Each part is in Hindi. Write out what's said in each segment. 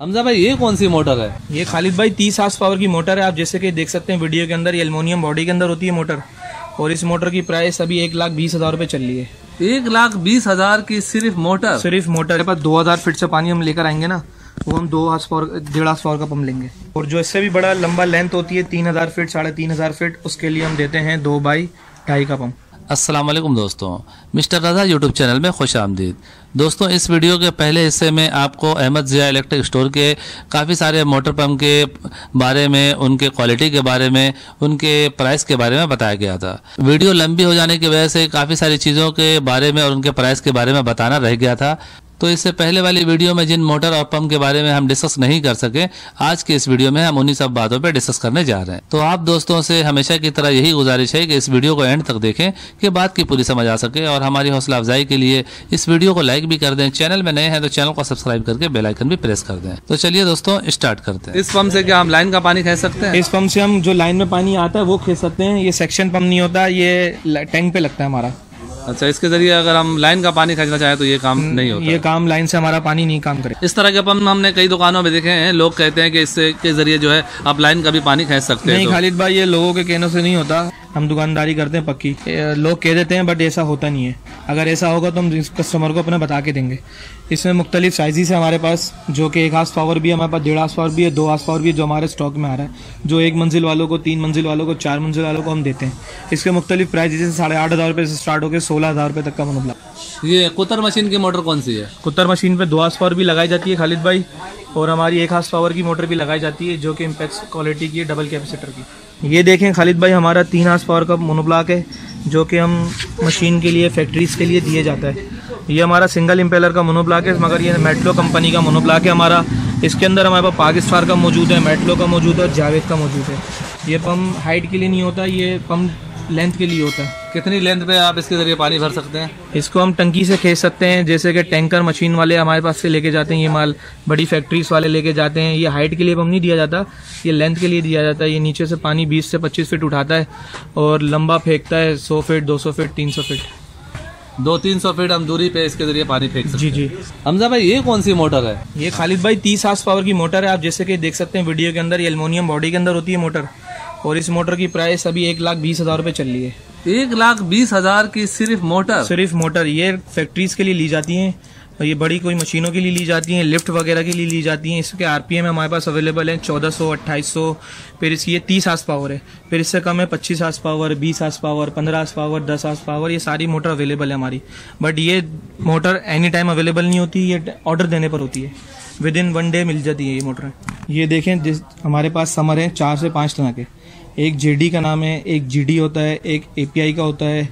हमजा भाई ये कौन सी मोटर है? ये खालिद भाई तीस हार्स पावर की मोटर है। आप जैसे कि देख सकते हैं वीडियो के अंदर ये एलमोनियम बॉडी के अंदर होती है मोटर। और इस मोटर की प्राइस अभी एक लाख बीस हज़ार रूपए चल रही है। एक लाख बीस हज़ार की सिर्फ़ मोटर? सिर्फ़ मोटर। पास दो हज़ार फीट से पानी हम लेकर आएँगे ना वो हम दो हार्स पावर डेढ़ हार्स पावर का पंप लेंगे। और जो इससे भी बड़ा लंबा लेंथ होती है तीन हज़ार फीट साढ़े तीन हज़ार फीट उसके लिए हम देते हैं दो बाई ढाई का पंप। वालेकुम दोस्तों। मिस्टर रजा यूट्यूब चैनल में खुश आमदीद। दोस्तों, इस वीडियो के पहले हिस्से में आपको अहमद ज़िया इलेक्ट्रिक स्टोर के काफ़ी सारे मोटर पम्प के बारे में, उनके क्वालिटी के बारे में, उनके प्राइस के बारे में बताया गया था। वीडियो लंबी हो जाने की वजह से काफ़ी सारी चीज़ों के बारे में और उनके प्राइस के बारे में बताना रह गया था। तो इससे पहले वाली वीडियो में जिन मोटर और पंप के बारे में हम डिस्कस नहीं कर सके आज की इस वीडियो में हम उन्हीं सब बातों पर डिस्कस करने जा रहे हैं। तो आप दोस्तों से हमेशा की तरह यही गुजारिश है कि इस वीडियो को एंड तक देखें कि बात की पूरी समझ आ सके और हमारी हौसला अफजाई के लिए इस वीडियो को लाइक भी कर दें। चैनल में नए हैं तो चैनल को सब्सक्राइब करके बेलाइकन भी प्रेस कर दें। तो चलिए दोस्तों स्टार्ट करते हैं। इस पंप से क्या हम लाइन का पानी खींच सकते हैं? इस पंप से हम जो लाइन में पानी आता है वो खींच सकते हैं। ये सेक्शन पंप नहीं होता ये टैंक पे लगता है हमारा। अच्छा इसके ज़रिए अगर हम लाइन का पानी खरीदना चाहें तो ये काम नहीं होता। ये काम लाइन से हमारा पानी नहीं काम करे। इस तरह के पंप हमने कई दुकानों में देखे हैं लोग कहते हैं कि इससे के ज़रिए जो है आप लाइन का भी पानी खरीद सकते हैं नहीं तो खालिद भाई ये लोगों के कहने से नहीं होता। हम दुकानदारी करते हैं पक्की। लोग कह देते हैं बट ऐसा होता नहीं है। अगर ऐसा होगा तो हम कस्टमर को अपना बता के देंगे। इसमें मुख्तलिफ़ साइज़ है हमारे पास जो कि एक हाथ पावर भी है हमारे पास डेढ़ हाथ पावर भी है दो हाथ पावर भी है जो हमारे स्टॉक में आ रहा है। जो एक मंजिल वालों को तीन मंजिल वालों को चार मंजिल वालों को हम देते हैं। इसके मुख्तलिफ़ प्राइस जैसे साढ़े आठ हज़ार रुपये से स्टार्ट होकर सोलह हज़ार रुपये तक का मुबला। ये कुतर मशीन की मोटर कौन सी है? कुतर मशीन पे दो हाथ पावर भी लगाई जाती है खालिद भाई और हमारी एक हाथ पावर की मोटर भी लगाई जाती है जो कि इम्पैक्स क्वालिटी की है डबल कैपेसिटर की। ये देखें, खालिद भाई हमारा तीन आस पावर का मोनोब्लॉक है, जो कि हम मशीन के लिए फैक्ट्रीज के लिए दिए जाता है। ये हमारा सिंगल इम्पेलर का मोनोब्लॉक है, मगर ये मेट्रो कंपनी का मोनोब्लॉक है हमारा। इसके अंदर हमारे पास पाकिस्तान का मौजूद है मेट्रो का मौजूद है और जावेद का मौजूद है। ये पम्प हाइट के लिए नहीं होता, ये पम्प लेंथ के लिए होता है। कितनी लेंथ पे आप इसके ज़रिए पानी भर सकते हैं? इसको हम टंकी से खींच सकते हैं जैसे कि टैंकर मशीन वाले हमारे पास से लेके जाते हैं ये माल बड़ी फैक्ट्रीज वाले लेके जाते हैं। ये हाइट के लिए हम नहीं दिया जाता ये लेंथ के लिए दिया जाता है। ये नीचे से पानी 20 से 25 फीट उठाता है और लंबा फेंकता है 100 फीट 200 फीट 300 फीट दो तीन सौ फीट हम दूरी पे इसके ज़रिए पानी फेंक सकते जी जी। हमजा भाई ये कौन सी मोटर है? ये खालिद भाई तीस हार्स पावर की मोटर है। आप जैसे कि देख सकते हैं वीडियो के अंदर ये एलमोनियम बॉडी के अंदर होती है मोटर। और इस मोटर की प्राइस अभी एक लाख बीस हज़ार रुपये चल रही है। एक लाख बीस हज़ार की सिर्फ़ मोटर? सिर्फ़ मोटर ये फैक्ट्रीज के लिए ली जाती हैं और ये बड़ी कोई मशीनों के लिए ली जाती हैं लिफ्ट वगैरह के लिए ली जाती हैं इसके आरपीएम हमारे पास अवेलेबल हैं चौदह सौ अट्ठाईस सौ फिर इसकी ये तीस हार्स पावर है फिर इससे कम है पच्चीस हार्स पावर बीस हार्स पावर पंद्रह हार्स पावर दस हार्स पावर ये सारी मोटर अवेलेबल है हमारी। बट ये मोटर एनी टाइम अवेलेबल नहीं होती ये ऑर्डर देने पर होती है। विद इन वन डे मिल जाती है ये मोटर। ये देखें जिस हमारे पास समर है चार से पाँच तरह के। एक जेडी का नाम है एक जीडी होता है एक एपीआई का होता है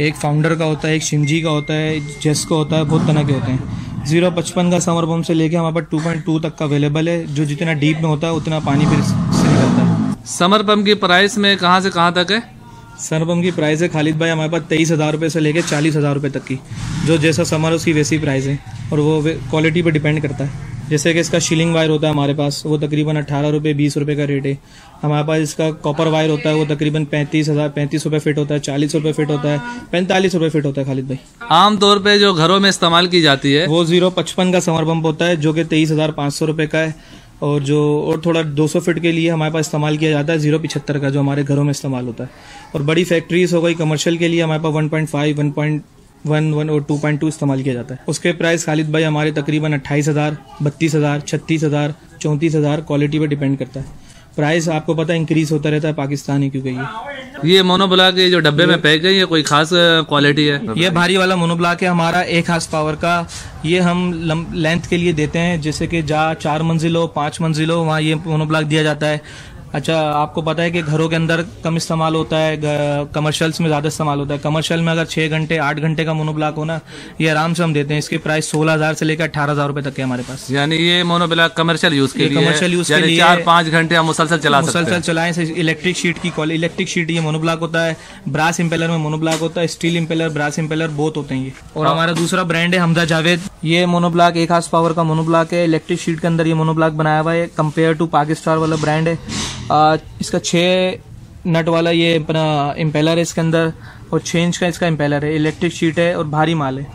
एक फाउंडर का होता है एक शिमजी का होता है जेस का होता है बहुत तरह के होते हैं। ज़ीरो पचपन का समर पम्प से लेके हमारे पास टू पॉइंट टू तक का अवेलेबल है जो जितना डीप में होता है उतना पानी फिर से निकलता है। समर पंप की प्राइस में कहाँ से कहाँ तक है? समर पम्प की प्राइस है खालिद भाई हमारे पास तेईस हज़ार रुपये से लेके चालीस हज़ार रुपये तक की जो जैसा समर उसकी वैसी प्राइस है और वो क्वालिटी पर डिपेंड करता है। जैसे कि इसका शीलिंग वायर होता है हमारे पास वो तकरीबन अट्ठारह रुपये बीस रुपये का रेट है हमारे पास इसका कॉपर वायर होता है वो तकरीबन पैंतीस हज़ार पैंतीस रुपये फिट होता है चालीस रुपये फिट होता है पैंतालीस रुपये फिट होता है खालिद भाई आमतौर पे जो घरों में इस्तेमाल की जाती है वो ज़ीरो पचपन का समर पंप होता है जो कि तेईस हज़ार पाँच सौ रुपये का है और जो और थोड़ा 200 फीट के लिए हमारे पास इस्तेमाल किया जाता है ज़ीरो पिछहत्तर का जो हमारे घरों में इस्तेमाल होता है और बड़ी फैक्ट्रीज हो गई कमर्शियल के लिए हमारे पास 1.5 1. वन वन और टू पॉइंट टू इस्तेमाल किया जाता है। उसके प्राइस खालिद भाई हमारे तकरीबन अट्ठाईस हज़ार बत्तीस हज़ार छत्तीस हज़ार चौंतीस हज़ार क्वालिटी पर डिपेंड करता है। प्राइस आपको पता है इंक्रीज होता रहता है पाकिस्तानी क्योंकि ये ये मोनोब्लॉक ये जो डब्बे में पैक है ये कोई खास क्वालिटी है? ये भारी वाला मोनोब्लॉक है हमारा एक हाथ पावर का। ये हम लेंथ के लिए देते हैं जैसे कि जहाँ चार मंजिल हो पाँच मंजिल हो वहाँ ये मोनोब्लॉक दिया जाता है। अच्छा आपको पता है कि घरों के अंदर कम इस्तेमाल होता है कमर्शियल्स में ज़्यादा इस्तेमाल होता है। कमर्शियल में अगर छः घंटे आठ घंटे का मोनोब्लॉक हो ना ये आराम से हम देते हैं। इसकी प्राइस सोलह हज़ार से लेकर अठारह हज़ार रुपए तक है हमारे पास। यानी ये मोनोब्लॉक कमर्शियल यूज़ के लिए कमर्शियल यूज़ के लिए चार पाँच घंटे हम मुसलसल चला मुसलसल चलाएँ से इलेक्ट्रिक शीट की कॉल इलेक्ट्रिक शीट ये मोनोब्लॉक होता है। ब्रास इम्पेलर में मोनोब्लॉक होता है स्टील इम्पेलर ब्रास इम्पेलर बहुत होते हैं ये। और हमारा दूसरा ब्रांड है हमदा जावेद। ये मोनोब्लॉक एक हाथ पावर का मोनोब्लॉक है। इलेक्ट्रिक शीट के अंदर ये मोनोब्लॉक बनाया हुआ है। कंपेयर टू पाकिस्तान वाला ब्रांड है। इसका छः नट वाला ये अपना इम्पेलर है इसके अंदर, और छः इंच का इसका इम्पेलर है। इलेक्ट्रिक शीट है और भारी माल है।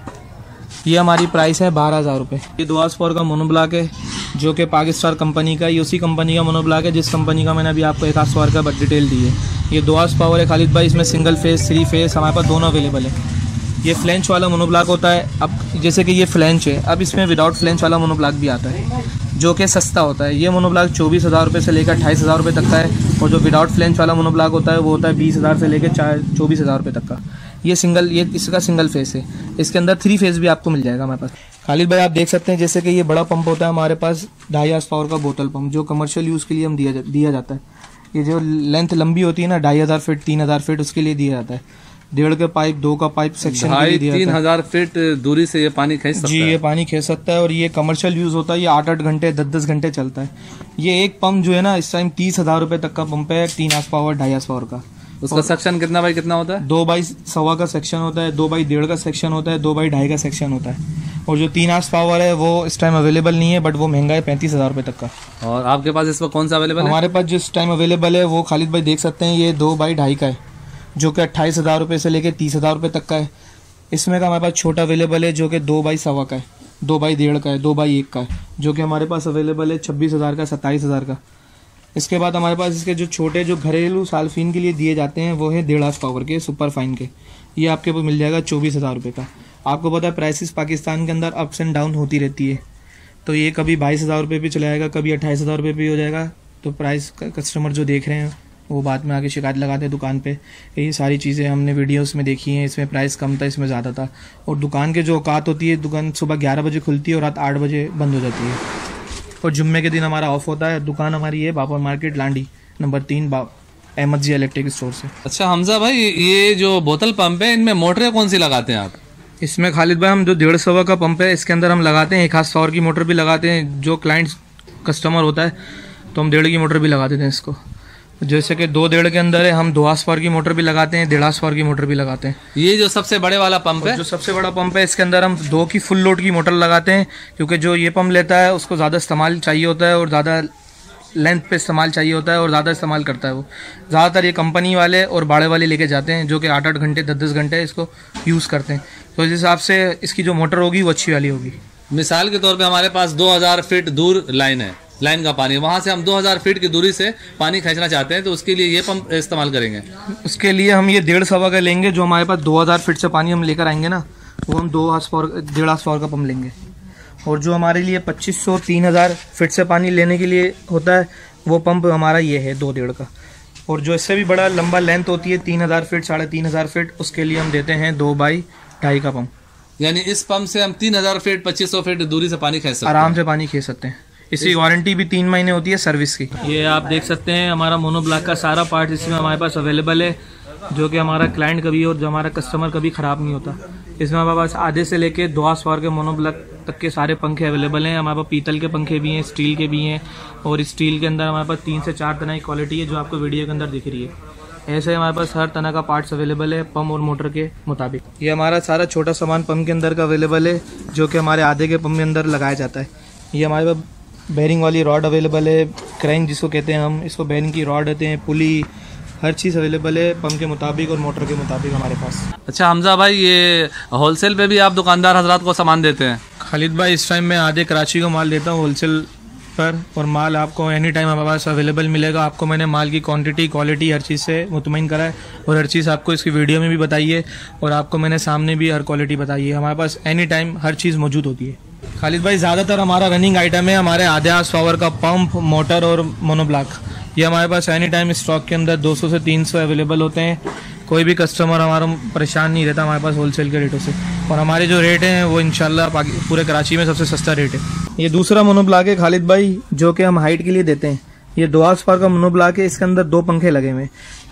ये हमारी प्राइस है बारह हज़ार रुपये ये दो पावर का मोनोब्लॉक है, जो कि पाकिस्तान कंपनी का ये उसी कंपनी का मोनोब्लॉक है, जिस कंपनी का मैंने अभी आपको एक सवार का डिटेल दी है। ये दो हाथ पावर है खालिद भाई, इसमें सिंगल फेस थ्री फेस हमारे पास दोनों अवेलेबल है। ये फ्लेंच वाला मोनोब्लॉक होता है। अब जैसे कि ये फ्लेंच है, अब इसमें विदाउट फ्लेंच वाला मोनोब्लॉक भी आता है। जो कि सस्ता होता है। ये मोनोब्लॉक चौबीस हज़ार रुपये से लेकर अट्ठाईस हज़ार रुपये तक का है और जो विदाउट फ्लेंच वाला मोनोब्लॉक होता है वो होता है बीस हज़ार से लेकर चार चौबीस हज़ार रुपये तक का। ये सिंगल ये इसका सिंगल फेस है। इसके अंदर थ्री फेस भी आपको मिल जाएगा हमारे पास। खालिद भाई आप देख सकते हैं जैसे कि ये बड़ा पंप होता है हमारे पास ढाई हज़ार पावर का बोतल पंप जो कमर्शियल यूज़ के लिए हम दिया जा, दिया जाता है। ये जो लेंथ लंबी होती है ना ढाई हज़ार फिट तीन हज़ार फिट उसके लिए दिया जाता है। डेढ़ के पाइप दो का पाइप सेक्शन ढाई तीन हज़ार फीट दूरी से ये पानी खींच सकता जी ये पानी खींच सकता है और ये कमर्शियल यूज़ होता है ये आठ आठ घंटे दस दस घंटे चलता है। ये एक पंप जो है ना इस टाइम तीस हज़ार रुपए तक का पंप है तीन आस पावर ढाई आस पावर का। उसका सेक्शन कितना बाई कितना होता है? दो बाई सवा का सेक्शन होता है दो बाई डेढ़ का सेक्शन होता है दो बाई ढाई का सेक्शन होता है। और जो तीन आस पावर है वो इस टाइम अवेलेबल नहीं है बट वो महँगा है पैंतीस हज़ार रुपए तक का। और आपके पास इस वक्त कौन सा अवेलेबल है? हमारे पास जिस टाइम अवेलेबल है वो खालिद भाई देख सकते हैं ये दो बाई ढाई का है। जो कि अट्ठाईस हज़ार रुपये से लेकर तीस हज़ार रुपये तक का है। इसमें का हमारे पास छोटा अवेलेबल है, जो कि दो बाई सवा का है, दो बाई डेढ़ का है, दो बाई एक का है, जो कि हमारे पास अवेलेबल है छब्बीस हज़ार का, सत्ताईस हज़ार का। इसके बाद हमारे पास इसके जो छोटे, जो घरेलू सालफिन के लिए दिए जाते हैं, वो है डेढ़ हाफ़ पावर के, सुपर फाइन के। ये आपके पास मिल जाएगा चौबीस हज़ार रुपये का। आपको पता है प्राइसिस पाकिस्तान के अंदर अप्स एंड डाउन होती रहती है। तो ये कभी बाईस हज़ार रुपये भी चला जाएगा, कभी अट्ठाईस हज़ार रुपये भी हो जाएगा। तो प्राइस कस्टमर जो देख रहे हैं वो बाद में आके शिकायत लगाते हैं दुकान पे। ये सारी चीज़ें हमने वीडियोस में देखी हैं इसमें प्राइस कम था इसमें ज़्यादा था। और दुकान के जो औकात होती है दुकान सुबह ग्यारह बजे खुलती है और रात आठ बजे बंद हो जाती है। और जुम्मे के दिन हमारा ऑफ़ होता है। दुकान हमारी है बाबर मार्केट लांडी नंबर तीन बा अहमद जी इलेक्ट्रिक स्टोर से। अच्छा हमजा भाई ये जो बोतल पंप है इनमें मोटरें कौन सी लगाते हैं आप? इसमें खालिद भाई हम जो डेढ़ सौ का पंप है इसके अंदर हम लगाते हैं। एक खास पावर की मोटर भी लगाते हैं। जो क्लाइंट कस्टमर होता है तो हम डेढ़ की मोटर भी लगा देते हैं इसको। जैसे कि दो डेढ़ के अंदर है हम दो आस पावर की मोटर भी लगाते हैं डेढ़ आस पावर की मोटर भी लगाते हैं। ये जो सबसे बड़े वाला पंप है? जो सबसे बड़ा पंप है इसके अंदर हम दो की फुल लोड की मोटर लगाते हैं क्योंकि जो ये पंप लेता है उसको ज़्यादा इस्तेमाल चाहिए होता है और ज़्यादा लेंथ पे इस्तेमाल चाहिए होता है और ज़्यादा इस्तेमाल करता है वो। ज़्यादातर ये कंपनी वाले और बाड़े वाले लेके जाते हैं जो कि आठ आठ घंटे दस दस घंटे इसको यूज़ करते हैं। तो इस हिसाब से इसकी जो मोटर होगी वो अच्छी वाली होगी। मिसाल के तौर पे हमारे पास 2000 फीट दूर लाइन है। लाइन का पानी। वहाँ से हम 2000 फीट की दूरी से पानी खींचना चाहते हैं तो उसके लिए ये पंप इस्तेमाल करेंगे। उसके लिए हम ये डेढ़ सवा का लेंगे जो हमारे पास 2000 फीट से पानी हम लेकर आएँगे ना वो हम दो हाथ पावर डेढ़ हाथ पावर का पंप लेंगे। और जो हमारे लिए पच्चीस सौ तीन हज़ार फिट से पानी लेने के लिए होता है वो पंप हमारा ये है दो डेढ़ का। और जो इससे भी बड़ा लंबा लेंथ होती है तीन हज़ार फिट साढ़े तीन हज़ार फिट उसके लिए हम देते हैं दो बाई ढाई का पंप। यानी इस पंप से हम तीन हज़ार फीट पच्चीस सौ फीट दूरी से पानी खींच सकते हैं। आराम से पानी खींच सकते हैं। इसकी वारंटी भी तीन महीने होती है सर्विस की। ये आप देख सकते हैं, हमारा मोनो ब्लॉक का सारा पार्ट इसमें हमारे पास अवेलेबल है, जो कि हमारा क्लाइंट कभी और जो हमारा कस्टमर कभी ख़राब नहीं होता। इसमें हमारे पास आधे से लेके दो सवार के मोनो ब्लॉक तक के सारे पंखे अवेलेबल हैं। हमारे पास पीतल के पंखे भी हैं स्टील के भी हैं, और स्टील के अंदर हमारे पास तीन से चार तरह की क्वालिटी है, जो आपको वीडियो के अंदर दिख रही है। ऐसे हमारे पास हर तरह का पार्ट्स अवेलेबल है पम्प और मोटर के मुताबिक। ये हमारा सारा छोटा सामान पम्प के अंदर का अवेलेबल है, जो कि हमारे आधे के पम्प के अंदर लगाया जाता है। ये हमारे पास बैरिंग वाली रॉड अवेलेबल है क्रैंक जिसको कहते हैं हम इसको बैरिंग की रॉड देते हैं पुली हर चीज़ अवेलेबल है पंप के मुताबिक और मोटर के मुताबिक हमारे पास। अच्छा हमजा भाई ये होलसेल पे भी आप दुकानदार हजरात को सामान देते हैं? खालिद भाई इस टाइम मैं आधे कराची का माल देता हूँ होलसेल पर और माल आपको एनी टाइम हमारे पास अवेलेबल मिलेगा। आपको मैंने माल की क्वांटिटी क्वालिटी हर चीज़ से मुतमिन करा है और हर चीज़ आपको इसकी वीडियो में भी बताई है और आपको मैंने सामने भी हर क्वालिटी बताई है। हमारे पास एनी टाइम हर चीज़ मौजूद होती है। खालिद भाई, ज़्यादातर हमारा रनिंग आइटम है, हमारे आधे हाथ पावर का पंप मोटर और मोनोब्लॉक ये हमारे पास एनी टाइम स्टॉक के अंदर 200 से 300 अवेलेबल होते हैं। कोई भी कस्टमर हमारा परेशान नहीं रहता हमारे पास होलसेल के रेटों से। और हमारे जो रेट हैं, वो इंशाल्लाह पूरे कराची में सबसे सस्ता रेट है। ये दूसरा मोनोब्लॉक है खालिद भाई, जो कि हम हाइट के लिए देते हैं। ये दो हाउस पार का मोनोब्लॉक है, इसके अंदर दो पंखे लगे हुए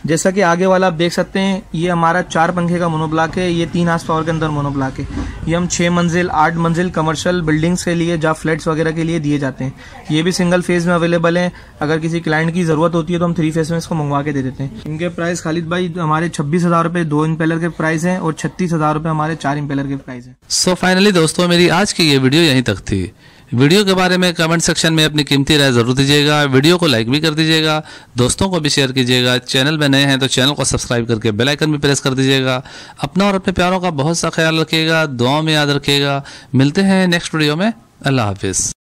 जैसा कि आगे वाला आप देख सकते हैं, ये हमारा चार पंखे का मोनोब्लॉक है, ये तीन हाउस पावर के अंदर मोनोब्लॉक है। ये हम छः मंजिल, आठ मंजिल कमर्शियल बिल्डिंग्स के लिए, जहाँ फ्लैट्स वगैरह के लिए दिए जाते हैं। ये भी सिंगल फ़ेज़ में अवेलेबल है। अगर किसी क्लाइंट की ज़रूरत होती है तो हम थ्री फ़ेज़ में इसको मंगवा के दे देते हैं। इनके प्राइस खालिद भाई, हमारे छब्बीस हज़ार रुपये दो इम्पेलर के प्राइस हैं और छत्तीस हज़ार रुपये हमारे चार इम्पेलर के प्राइस हैं। सो फाइनली दोस्तों, मेरी आज की ये वीडियो यहीं तक थी। वीडियो के बारे में कमेंट सेक्शन में अपनी कीमती राय ज़रूर दीजिएगा। वीडियो को लाइक भी कर दीजिएगा। दोस्तों को भी शेयर कीजिएगा। चैनल में नए हैं तो चैनल को सब्सक्राइब करके बेल आइकन भी प्रेस कर दीजिएगा। अपना और अपने प्यारों का बहुत सा ख्याल रखिएगा। दुआओं में याद रखिएगा। मिलते हैं नेक्स्ट वीडियो में। अल्लाह हाफिज़।